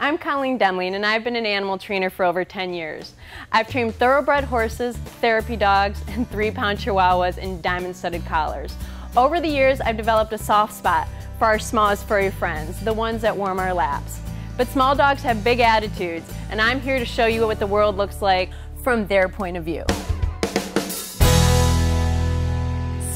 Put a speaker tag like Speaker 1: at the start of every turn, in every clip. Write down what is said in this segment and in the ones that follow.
Speaker 1: I'm Colleen Demling and I've been an animal trainer for over 10 years. I've trained thoroughbred horses, therapy dogs, and three pound chihuahuas in diamond studded collars. Over the years, I've developed a soft spot for our smallest furry friends, the ones that warm our laps. But small dogs have big attitudes, and I'm here to show you what the world looks like from their point of view.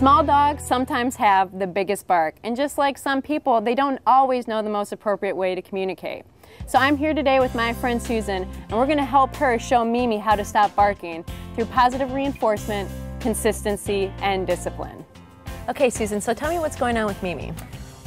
Speaker 1: Small dogs sometimes have the biggest bark, and just like some people, they don't always know the most appropriate way to communicate. So I'm here today with my friend Susan, and we're gonna help her show Mimi how to stop barking through positive reinforcement, consistency, and discipline. Okay, Susan, so tell me what's going on with Mimi.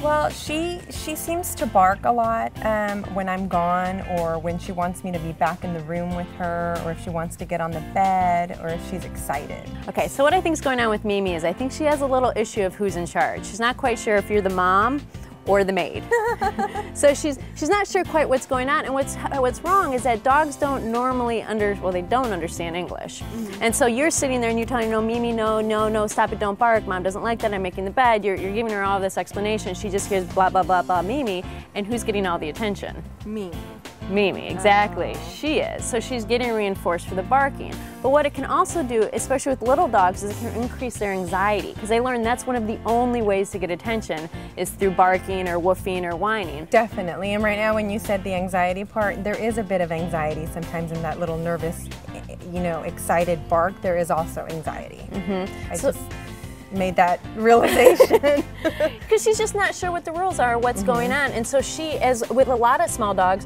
Speaker 2: Well, she she seems to bark a lot um, when I'm gone, or when she wants me to be back in the room with her, or if she wants to get on the bed, or if she's excited.
Speaker 1: Okay, so what I think is going on with Mimi is I think she has a little issue of who's in charge. She's not quite sure if you're the mom or the maid. so she's she's not sure quite what's going on. And what's what's wrong is that dogs don't normally under well they don't understand English. Mm. And so you're sitting there and you're telling her, no Mimi no no no stop it don't bark. Mom doesn't like that. I'm making the bed. You're you're giving her all this explanation. She just hears blah blah blah blah Mimi. And who's getting all the attention?
Speaker 2: Me.
Speaker 1: Mimi, exactly. Oh. She is. So she's getting reinforced for the barking. But what it can also do, especially with little dogs, is it can increase their anxiety because they learn that's one of the only ways to get attention is through barking or woofing or whining.
Speaker 2: Definitely. And right now when you said the anxiety part, there is a bit of anxiety sometimes in that little nervous, you know, excited bark. There is also anxiety. Mm -hmm. I so, just made that realization.
Speaker 1: Because she's just not sure what the rules are, what's mm -hmm. going on. And so she, as with a lot of small dogs,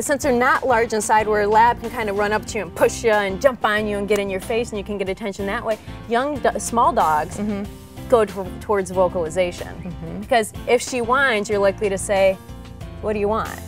Speaker 1: since they're not large inside where a lab can kind of run up to you and push you and jump on you and get in your face and you can get attention that way, young, small dogs mm -hmm. go to, towards vocalization. Mm -hmm. Because if she whines, you're likely to say, what do you want?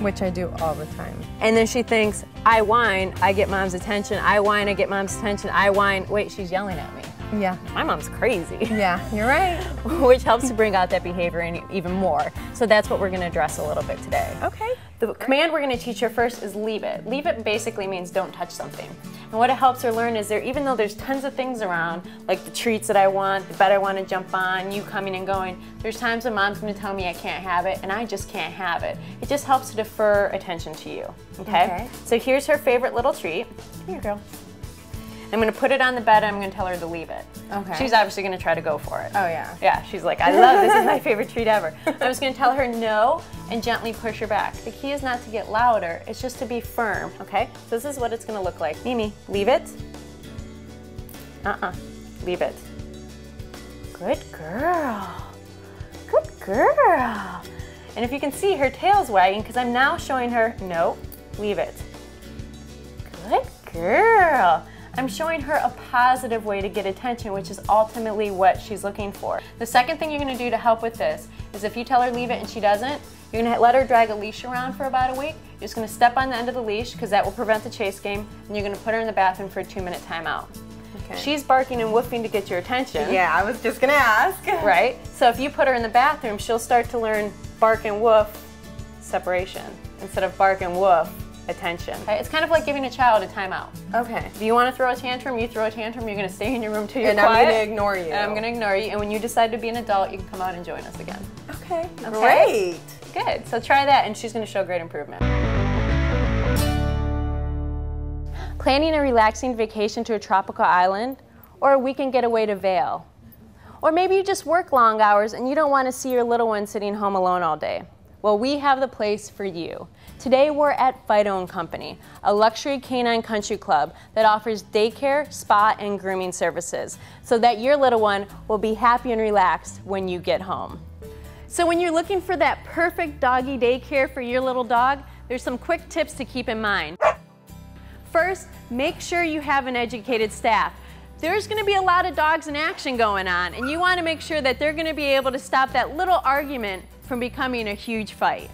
Speaker 2: Which I do all the time.
Speaker 1: And then she thinks, I whine, I get mom's attention. I whine, I get mom's attention. I whine, wait, she's yelling at me.
Speaker 2: Yeah.
Speaker 1: My mom's crazy.
Speaker 2: Yeah, you're right.
Speaker 1: Which helps to bring out that behavior even more. So that's what we're going to address a little bit today.
Speaker 2: Okay.
Speaker 1: The command we're going to teach her first is leave it. Leave it basically means don't touch something. And what it helps her learn is there, even though there's tons of things around, like the treats that I want, the bed I want to jump on, you coming and going, there's times when mom's going to tell me I can't have it, and I just can't have it. It just helps to defer attention to you, okay? okay. So here's her favorite little treat. Here, girl. I'm gonna put it on the bed and I'm gonna tell her to leave it. Okay. She's obviously gonna try to go for it.
Speaker 2: Oh yeah.
Speaker 1: Yeah, she's like, I love this is my favorite treat ever. I'm just gonna tell her no and gently push her back. The key is not to get louder, it's just to be firm, okay? So this is what it's gonna look like. Mimi, leave it. Uh-uh, leave it. Good girl. Good girl. And if you can see, her tail's wagging because I'm now showing her, no, leave it. Good girl. I'm showing her a positive way to get attention, which is ultimately what she's looking for. The second thing you're gonna do to help with this is if you tell her leave it and she doesn't, you're gonna let her drag a leash around for about a week. You're just gonna step on the end of the leash because that will prevent the chase game, and you're gonna put her in the bathroom for a two minute timeout. Okay. She's barking and woofing to get your attention.
Speaker 2: Yeah, I was just gonna ask.
Speaker 1: right? So if you put her in the bathroom, she'll start to learn bark and woof separation instead of bark and woof attention. Okay? It's kind of like giving a child a timeout.
Speaker 2: Okay.
Speaker 1: If you want to throw a tantrum, you throw a tantrum, you're going to stay in your room till you're
Speaker 2: and
Speaker 1: quiet.
Speaker 2: And I'm going to ignore you.
Speaker 1: And I'm going to ignore you. And when you decide to be an adult, you can come out and join us again.
Speaker 2: Okay. okay?
Speaker 1: Great. Good. So try that and she's going to show great improvement. Planning a relaxing vacation to a tropical island or a weekend getaway to Vail. Or maybe you just work long hours and you don't want to see your little one sitting home alone all day. Well, we have the place for you. Today we're at Fido & Company, a luxury canine country club that offers daycare, spa, and grooming services so that your little one will be happy and relaxed when you get home. So when you're looking for that perfect doggy daycare for your little dog, there's some quick tips to keep in mind. First, make sure you have an educated staff. There's gonna be a lot of dogs in action going on, and you wanna make sure that they're gonna be able to stop that little argument from becoming a huge fight.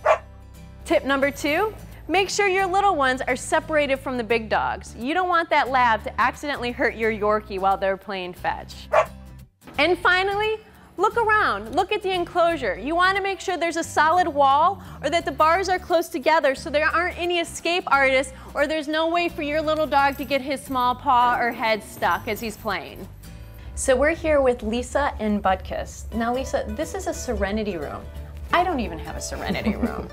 Speaker 1: Tip number two, make sure your little ones are separated from the big dogs. You don't want that lab to accidentally hurt your Yorkie while they're playing fetch. And finally, look around, look at the enclosure. You wanna make sure there's a solid wall or that the bars are close together so there aren't any escape artists or there's no way for your little dog to get his small paw or head stuck as he's playing. So we're here with Lisa and Butkus. Now Lisa, this is a serenity room. I don't even have a serenity room.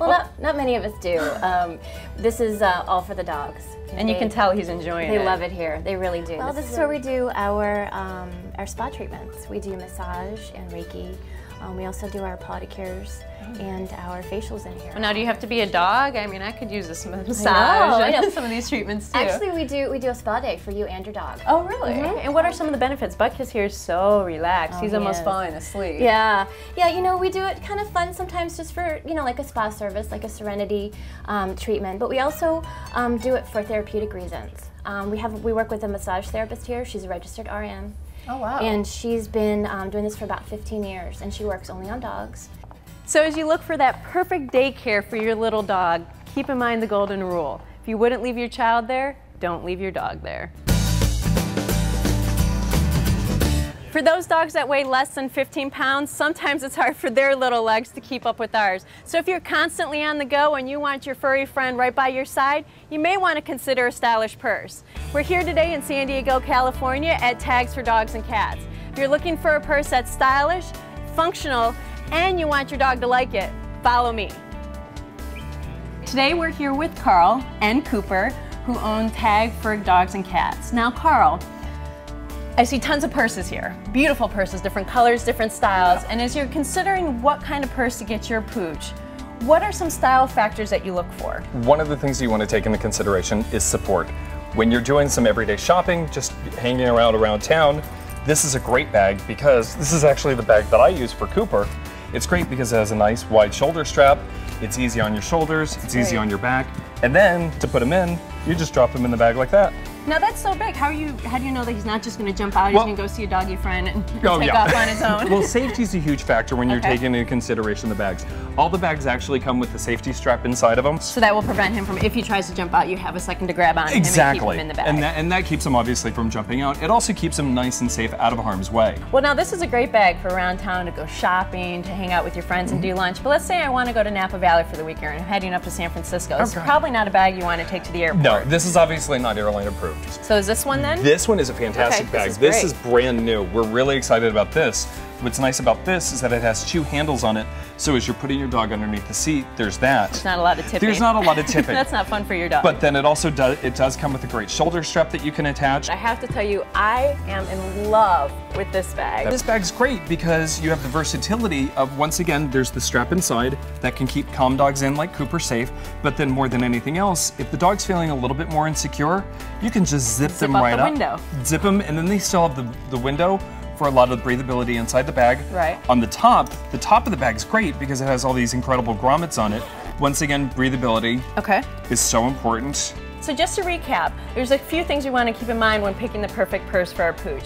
Speaker 3: well, not, not many of us do. Um, this is uh, all for the dogs.
Speaker 1: And you can tell he's enjoying
Speaker 3: they
Speaker 1: it.
Speaker 3: They love it here. They really do. Well, this, this is where we do our um, our spa treatments. We do massage and Reiki. Um, we also do our pedicures and our facials in here.
Speaker 1: Well, now, do you have to be a dog? I mean, I could use a massage I know, I know. some of these treatments too.
Speaker 3: Actually, we do we do a spa day for you and your dog.
Speaker 1: Oh, really? Mm -hmm. And what are some of the benefits? Butkus here so relaxed. Oh, He's he almost is. falling asleep.
Speaker 3: Yeah, yeah. You know, we do it kind of fun sometimes, just for you know, like a spa service, like a Serenity um, treatment. But we also um, do it for therapeutic reasons. Um, we have we work with a massage therapist here. She's a registered RN.
Speaker 1: Oh wow!
Speaker 3: And she's been um, doing this for about 15 years, and she works only on dogs.
Speaker 1: So as you look for that perfect daycare for your little dog, keep in mind the golden rule. If you wouldn't leave your child there, don't leave your dog there. For those dogs that weigh less than 15 pounds, sometimes it's hard for their little legs to keep up with ours. So if you're constantly on the go and you want your furry friend right by your side, you may want to consider a stylish purse. We're here today in San Diego, California at Tags for Dogs and Cats. If you're looking for a purse that's stylish, functional, and you want your dog to like it, follow me. Today we're here with Carl and Cooper, who own Tag for Dogs and Cats. Now Carl, I see tons of purses here. Beautiful purses, different colors, different styles. And as you're considering what kind of purse to get your pooch, what are some style factors that you look for?
Speaker 4: One of the things you want to take into consideration is support. When you're doing some everyday shopping, just hanging around around town, this is a great bag because this is actually the bag that I use for Cooper. It's great because it has a nice wide shoulder strap. It's easy on your shoulders, it's easy on your back. And then to put them in, you just drop them in the bag like that.
Speaker 1: Now that's so big. How are you? How do you know that he's not just going to jump out? He's well, going to go see a doggy friend and oh, take yeah. off on his own.
Speaker 4: well, safety is a huge factor when you're okay. taking into consideration the bags. All the bags actually come with the safety strap inside of them.
Speaker 1: So that will prevent him from, if he tries to jump out, you have a second to grab on
Speaker 4: exactly.
Speaker 1: him and keep him in the bag.
Speaker 4: And that, and that keeps him obviously from jumping out. It also keeps him nice and safe out of harm's way.
Speaker 1: Well, now this is a great bag for around town to go shopping, to hang out with your friends mm -hmm. and do mm-hmm. lunch. But let's say I want to go to Napa Valley for the weekend and I'm heading up to San Francisco. Okay. It's probably not a bag you want to take to the airport.
Speaker 4: No, this is obviously not airline approved.
Speaker 1: So is this one then?
Speaker 4: This one is a fantastic okay, bag. This, is, this is brand new. We're really excited about this. What's nice about this is that it has two handles on it, so as you're putting your dog underneath the seat, there's that.
Speaker 1: There's not a lot of tipping.
Speaker 4: There's not a lot of tipping.
Speaker 1: That's not fun for your dog.
Speaker 4: But then it also does it does come with a great shoulder strap that you can attach.
Speaker 1: I have to tell you, I am in love with this bag.
Speaker 4: This bag's great because you have the versatility of once again, there's the strap inside that can keep calm dogs in like Cooper safe, but then more than anything else, if the dog's feeling a little bit more insecure, you can just zip, zip them right
Speaker 1: the
Speaker 4: up.
Speaker 1: Window.
Speaker 4: Zip them and then they still have the, the window for a lot of the breathability inside the bag.
Speaker 1: Right.
Speaker 4: On the top, the top of the bag is great because it has all these incredible grommets on it. Once again, breathability
Speaker 1: okay.
Speaker 4: is so important.
Speaker 1: So just to recap, there's a few things we want to keep in mind when picking the perfect purse for our pooch.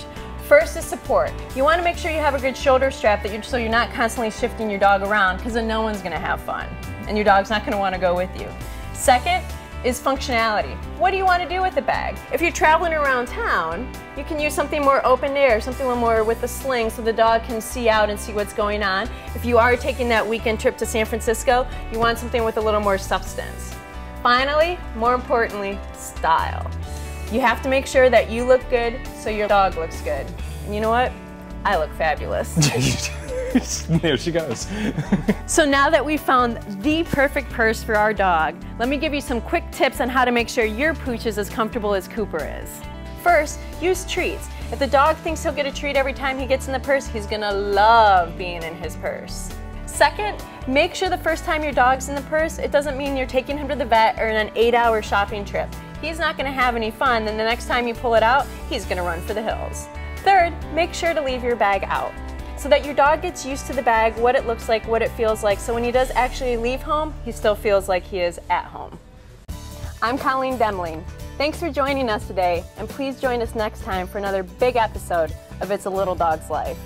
Speaker 1: First is support. You want to make sure you have a good shoulder strap that you're, so you're not constantly shifting your dog around because then no one's going to have fun and your dog's not going to want to go with you. Second, is functionality. What do you want to do with the bag? If you're traveling around town, you can use something more open air, something a little more with a sling so the dog can see out and see what's going on. If you are taking that weekend trip to San Francisco, you want something with a little more substance. Finally, more importantly, style. You have to make sure that you look good so your dog looks good. And you know what? I look fabulous.
Speaker 4: there she goes.
Speaker 1: so now that we've found the perfect purse for our dog, let me give you some quick tips on how to make sure your pooch is as comfortable as Cooper is. First, use treats. If the dog thinks he'll get a treat every time he gets in the purse, he's gonna love being in his purse. Second, make sure the first time your dog's in the purse, it doesn't mean you're taking him to the vet or an eight hour shopping trip. He's not gonna have any fun, and the next time you pull it out, he's gonna run for the hills. Third, make sure to leave your bag out so that your dog gets used to the bag, what it looks like, what it feels like, so when he does actually leave home, he still feels like he is at home. I'm Colleen Demling. Thanks for joining us today, and please join us next time for another big episode of It's a Little Dog's Life.